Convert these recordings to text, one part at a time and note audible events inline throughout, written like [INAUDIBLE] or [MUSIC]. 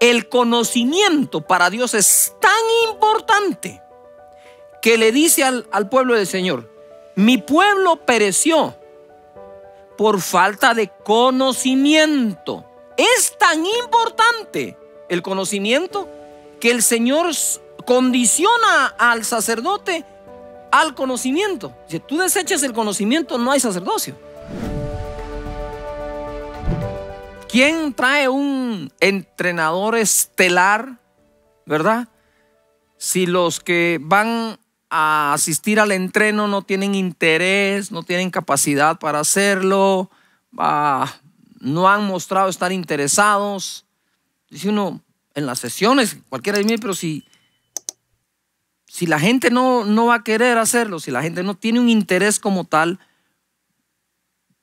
El conocimiento para Dios es tan importante que le dice al, al pueblo del Señor, mi pueblo pereció por falta de conocimiento. Es tan importante el conocimiento que el Señor condiciona al sacerdote al conocimiento. Si tú desechas el conocimiento, no hay sacerdocio. ¿Quién trae un entrenador estelar, verdad? Si los que van a asistir al entreno no tienen interés, no tienen capacidad para hacerlo, no han mostrado estar interesados. Dice uno, en las sesiones, cualquiera de pero si si la gente no, no va a querer hacerlo, si la gente no tiene un interés como tal,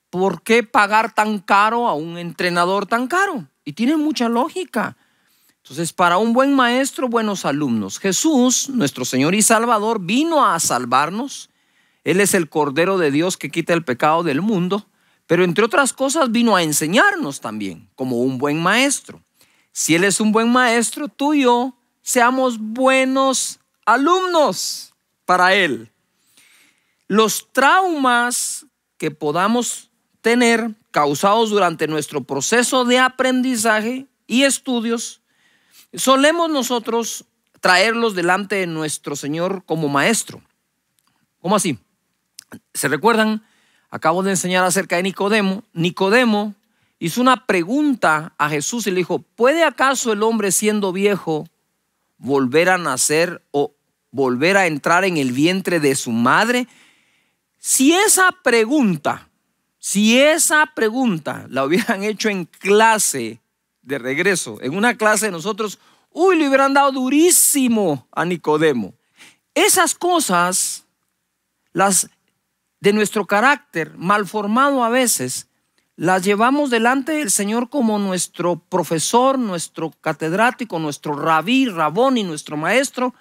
¿por qué pagar tan caro a un entrenador tan caro? Y tiene mucha lógica. Entonces, para un buen maestro, buenos alumnos. Jesús, nuestro Señor y Salvador, vino a salvarnos. Él es el Cordero de Dios que quita el pecado del mundo, pero entre otras cosas vino a enseñarnos también, como un buen maestro. Si Él es un buen maestro, tú y yo seamos buenos alumnos para Él. Los traumas que podamos tener causados durante nuestro proceso de aprendizaje y estudios, solemos nosotros traerlos delante de nuestro Señor como maestro. ¿Cómo así? ¿Se recuerdan? Acabo de enseñar acerca de Nicodemo. Nicodemo hizo una pregunta a Jesús y le dijo, ¿puede acaso el hombre siendo viejo volver a nacer o volver a entrar en el vientre de su madre? Si esa pregunta, si esa pregunta la hubieran [LAUGHS] hecho en clase de regreso, en una clase de nosotros, uy, le hubieran dado durísimo a Nicodemo. Esas cosas, las de nuestro carácter, mal formado a veces, las llevamos delante del Señor como nuestro profesor, nuestro catedrático, nuestro rabí, rabón y nuestro maestro,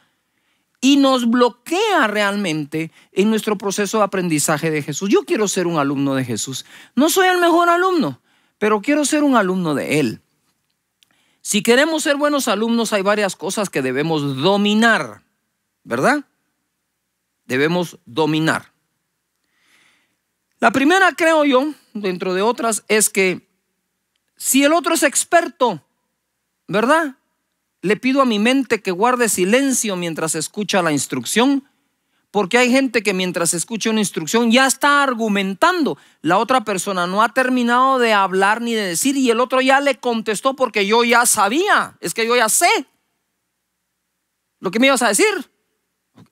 y nos bloquea realmente en nuestro proceso de aprendizaje de Jesús. Yo quiero ser un alumno de Jesús. No soy el mejor alumno, pero quiero ser un alumno de Él. Si queremos ser buenos alumnos, hay varias cosas que debemos dominar, ¿verdad? Debemos dominar. La primera, creo yo, dentro de otras, es que si el otro es experto, ¿verdad? Le pido a mi mente que guarde silencio mientras escucha la instrucción, porque hay gente que mientras escucha una instrucción ya está argumentando. La otra persona no ha terminado de hablar ni de decir y el otro ya le contestó porque yo ya sabía, es que yo ya sé lo que me ibas a decir.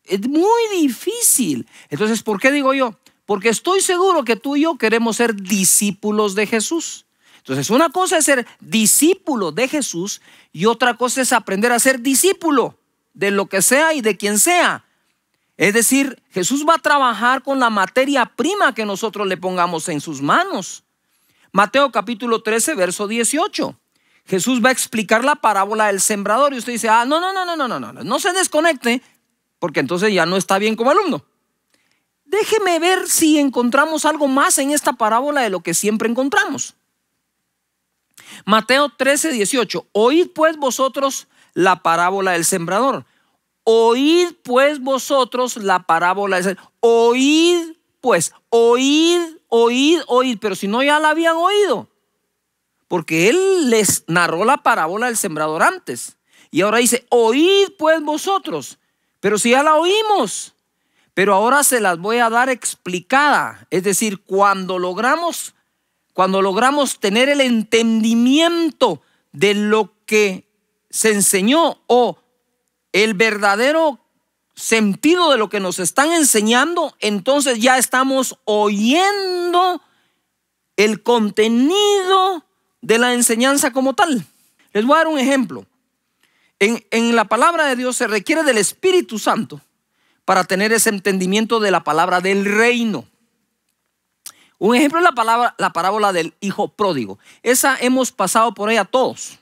Es muy difícil. Entonces, ¿por qué digo yo? Porque estoy seguro que tú y yo queremos ser discípulos de Jesús. Entonces, una cosa es ser discípulo de Jesús y otra cosa es aprender a ser discípulo de lo que sea y de quien sea. Es decir, Jesús va a trabajar con la materia prima que nosotros le pongamos en sus manos. Mateo capítulo 13, verso 18. Jesús va a explicar la parábola del sembrador y usted dice, ah, no, no, no, no, no, no, no, no se desconecte porque entonces ya no está bien como alumno. Déjeme ver si encontramos algo más en esta parábola de lo que siempre encontramos. Mateo 13, 18. Oíd pues vosotros la parábola del sembrador. Oíd pues vosotros la parábola del sembrador. Oíd pues, oíd, oíd, oíd. Pero si no ya la habían oído. Porque él les narró la parábola del sembrador antes. Y ahora dice, oíd pues vosotros. Pero si ya la oímos. Pero ahora se las voy a dar explicada. Es decir, cuando logramos cuando logramos tener el entendimiento de lo que se enseñó o el verdadero sentido de lo que nos están enseñando, entonces ya estamos oyendo el contenido de la enseñanza como tal. Les voy a dar un ejemplo. En, en, la palabra de Dios se requiere del Espíritu Santo para tener ese entendimiento de la palabra del reino. Un ejemplo es la, palabra, la parábola del hijo pródigo. Esa hemos pasado por ella todos.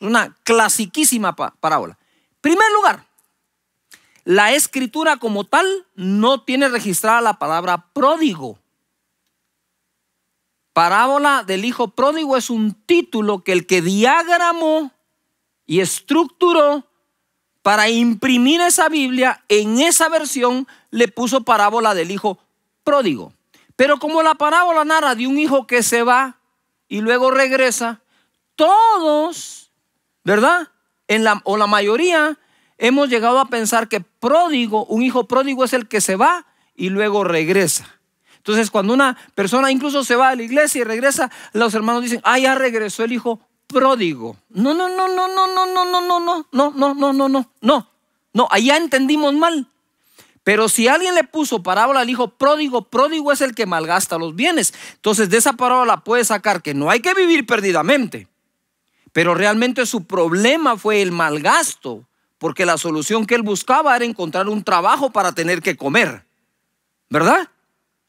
Una clasiquísima parábola. Primer lugar, la escritura como tal no tiene registrada la palabra pródigo. Parábola del hijo pródigo es un título que el que diagramó y estructuró para imprimir esa Biblia, en esa versión le puso parábola del hijo pródigo. Pero como la parábola narra de un hijo que se va y luego regresa, todos, ¿verdad? En la, o la mayoría hemos llegado a pensar que pródigo, un hijo pródigo es el que se va y luego regresa. Entonces, cuando una persona incluso se va a la iglesia y regresa, los hermanos dicen, ah, ya regresó el hijo pródigo. No, no, no, no, no, no, no, no, no, no, no, no, no, no, no, no, no, allá entendimos mal. Pero si alguien le puso parábola al hijo pródigo, pródigo es el que malgasta los bienes. Entonces, de esa parábola puede sacar que no hay que vivir perdidamente. Pero realmente su problema fue el malgasto, porque la solución que él buscaba era encontrar un trabajo para tener que comer. ¿Verdad?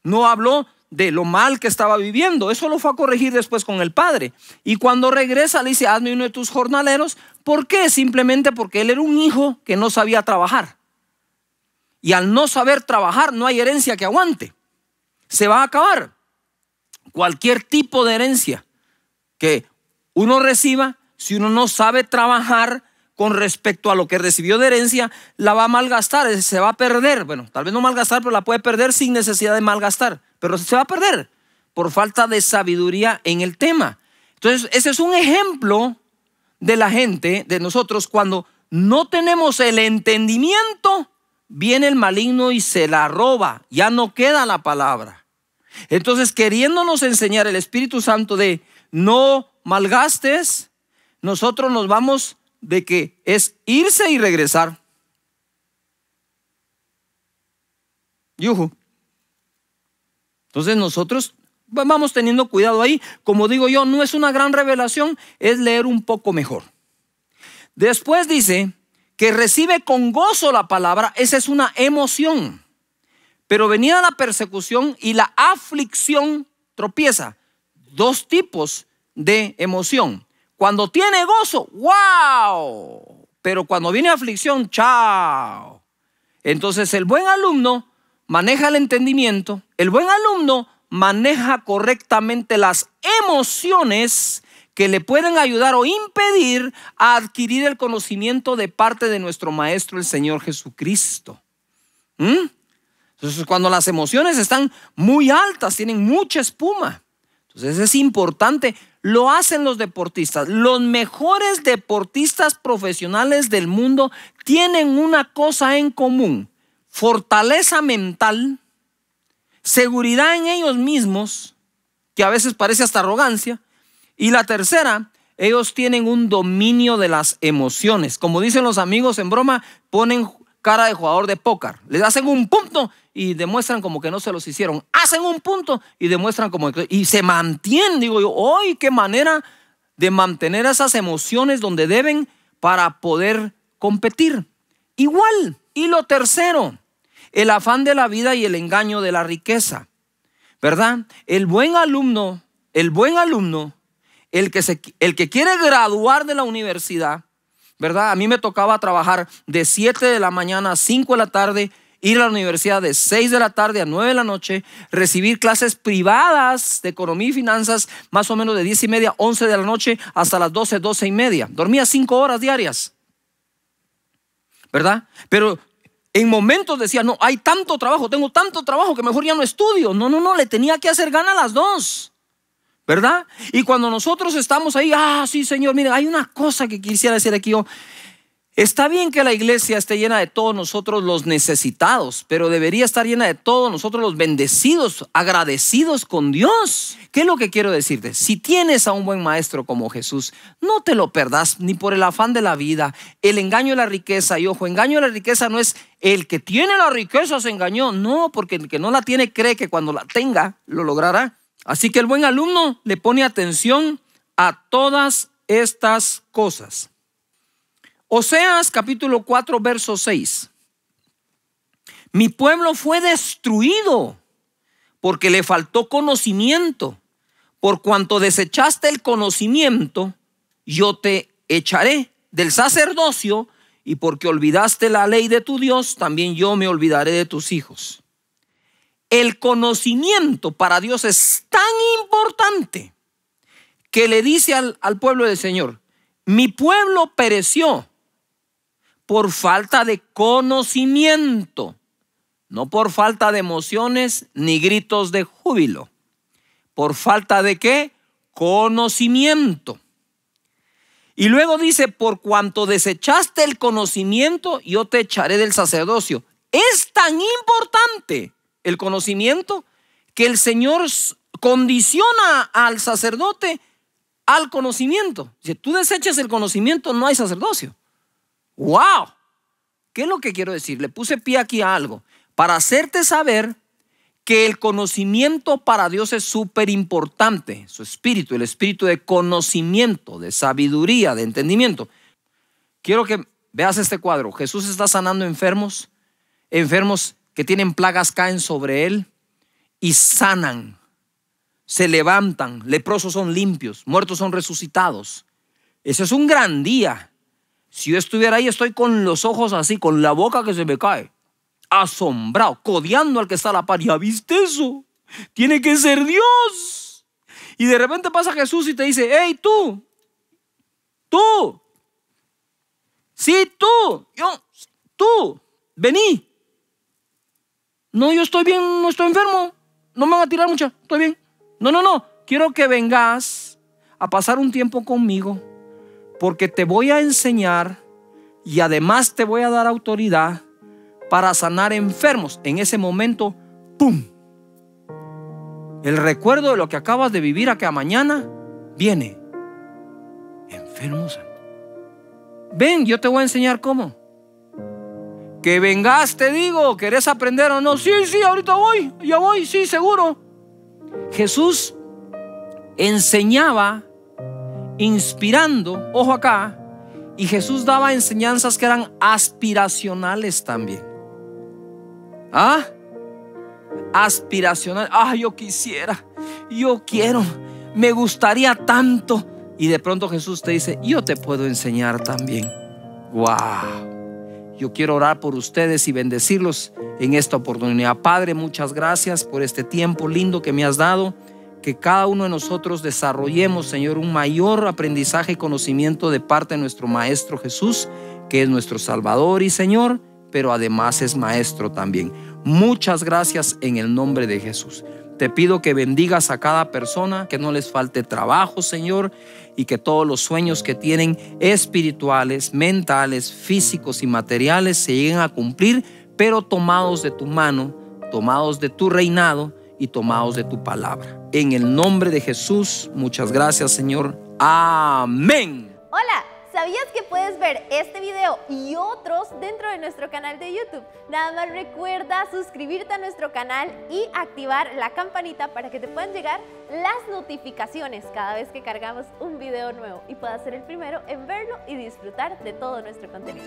No habló de lo mal que estaba viviendo. Eso lo fue a corregir después con el padre. Y cuando regresa le dice, hazme uno de tus jornaleros. ¿Por qué? Simplemente porque él era un hijo que no sabía trabajar. Y al no saber trabajar no hay herencia que aguante. Se va a acabar. Cualquier tipo de herencia que uno reciba, si uno no sabe trabajar, con respecto a lo que recibió de herencia, la va a malgastar, se va a perder. Bueno, tal vez no malgastar, pero la puede perder sin necesidad de malgastar. Pero se va a perder por falta de sabiduría en el tema. Entonces, ese es un ejemplo de la gente, de nosotros, cuando no tenemos el entendimiento, viene el maligno y se la roba, ya no queda la palabra. Entonces, queriéndonos enseñar el Espíritu Santo de no malgastes, nosotros nos vamos de que es irse y regresar. Yuhu. Entonces nosotros vamos teniendo cuidado ahí. Como digo yo, no es una gran revelación, es leer un poco mejor. Después dice que recibe con gozo la palabra, esa es una emoción. Pero venida la persecución y la aflicción tropieza. Dos tipos de emoción. Cuando tiene gozo, wow. Pero cuando viene aflicción, chao. Entonces el buen alumno maneja el entendimiento, el buen alumno maneja correctamente las emociones que le pueden ayudar o impedir a adquirir el conocimiento de parte de nuestro Maestro, el Señor Jesucristo. ¿Mm? Entonces, cuando las emociones están muy altas, tienen mucha espuma. Entonces, es importante lo hacen los deportistas. Los mejores deportistas profesionales del mundo tienen una cosa en común. Fortaleza mental, seguridad en ellos mismos, que a veces parece hasta arrogancia. Y la tercera, ellos tienen un dominio de las emociones. Como dicen los amigos en broma, ponen cara de jugador de póker. Les hacen un punto y demuestran como que no se los hicieron. Hacen un punto y demuestran como que... Y se mantienen, digo yo, hoy qué manera de mantener esas emociones donde deben para poder competir. Igual. Y lo tercero, el afán de la vida y el engaño de la riqueza. ¿Verdad? El buen alumno, el buen alumno, el que, se, el que quiere graduar de la universidad, ¿verdad? A mí me tocaba trabajar de 7 de la mañana a 5 de la tarde, ir a la universidad de 6 de la tarde a 9 de la noche, recibir clases privadas de economía y finanzas, más o menos de 10 y media, 11 de la noche hasta las 12, 12 y media. Dormía 5 horas diarias, ¿verdad? Pero en momentos decía, no, hay tanto trabajo, tengo tanto trabajo que mejor ya no estudio. No, no, no, le tenía que hacer gana a las dos. ¿Verdad? Y cuando nosotros estamos ahí, ah, sí, Señor, mire, hay una cosa que quisiera decir aquí. Está bien que la iglesia esté llena de todos nosotros los necesitados, pero debería estar llena de todos nosotros los bendecidos, agradecidos con Dios. ¿Qué es lo que quiero decirte? Si tienes a un buen maestro como Jesús, no te lo perdas ni por el afán de la vida, el engaño de la riqueza. Y ojo, engaño de la riqueza no es el que tiene la riqueza se engañó, no, porque el que no la tiene cree que cuando la tenga lo logrará. Así que el buen alumno le pone atención a todas estas cosas. Oseas capítulo 4, verso 6. Mi pueblo fue destruido porque le faltó conocimiento. Por cuanto desechaste el conocimiento, yo te echaré del sacerdocio y porque olvidaste la ley de tu Dios, también yo me olvidaré de tus hijos. El conocimiento para Dios es tan importante que le dice al, pueblo del Señor, Mi pueblo pereció por falta de conocimiento, no por falta de emociones ni gritos de júbilo. ¿Por falta de qué? Conocimiento. Y luego dice, por cuanto desechaste el conocimiento, yo te echaré del sacerdocio. Es tan importante el conocimiento que el Señor condiciona al sacerdote al conocimiento. Si tú desechas el conocimiento, no hay sacerdocio. ¡Wow! ¿Qué es lo que quiero decir? Le puse pie aquí a algo. Para hacerte saber que el conocimiento para Dios es súper importante. Su espíritu, el espíritu de conocimiento, de sabiduría, de entendimiento. Quiero que veas este cuadro. Jesús está sanando enfermos. Enfermos que tienen plagas caen sobre él y sanan se levantan, leprosos son limpios, muertos son resucitados. Ese es un gran día. Si yo estuviera ahí, estoy con los ojos así, con la boca que se me cae, asombrado, codeando al que está a la par. ¿Ya viste eso? Tiene que ser Dios. Y de repente pasa Jesús y te dice, hey tú, tú, sí, tú, yo, tú, vení. No, yo estoy bien, no estoy enfermo, no me van a tirar mucha, estoy bien. No, no, no. Quiero que vengas a pasar un tiempo conmigo porque te voy a enseñar y además te voy a dar autoridad para sanar enfermos. En ese momento, ¡pum! El recuerdo de lo que acabas de vivir acá mañana viene. Enfermos. Ven, yo te voy a enseñar cómo. Que vengas, te digo, ¿querés aprender o no? Sí, sí, ahorita voy, ya voy, sí, seguro. Jesús enseñaba inspirando, ojo acá, y Jesús daba enseñanzas que eran aspiracionales también. ¿Ah? Aspiracional. Ah, yo quisiera, yo quiero, me gustaría tanto. Y de pronto Jesús te dice, yo te puedo enseñar también. Wow. Yo quiero orar por ustedes y bendecirlos en esta oportunidad. Padre, muchas gracias por este tiempo lindo que me has dado. Que cada uno de nosotros desarrollemos, Señor, un mayor aprendizaje y conocimiento de parte de nuestro Maestro Jesús, que es nuestro Salvador y Señor, pero además es Maestro también. Muchas gracias en el nombre de Jesús. Te pido que bendigas a cada persona, que no les falte trabajo, Señor, y que todos los sueños que tienen espirituales, mentales, físicos y materiales se lleguen a cumplir, pero tomados de tu mano, tomados de tu reinado y tomados de tu palabra. En el nombre de Jesús, muchas gracias, Señor. Amén. ¿Sabías que puedes ver este video y otros dentro de nuestro canal de YouTube? Nada más recuerda suscribirte a nuestro canal y activar la campanita para que te puedan llegar las notificaciones cada vez que cargamos un video nuevo y puedas ser el primero en verlo y disfrutar de todo nuestro contenido.